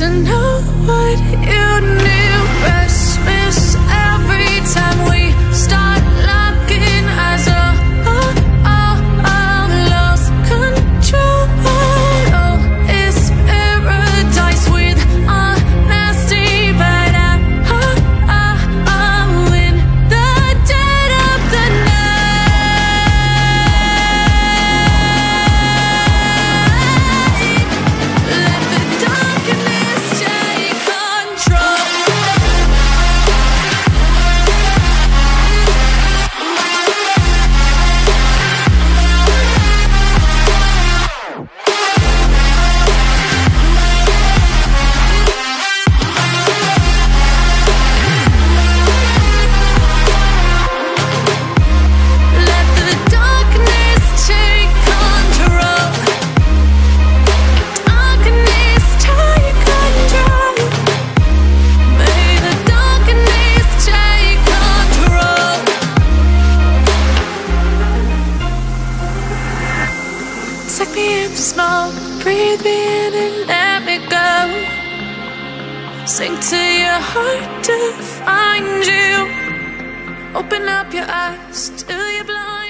To know what you knew. Smoke, breathe me in and let me go. Sink to your heart to find you. Open up your eyes till you're blind.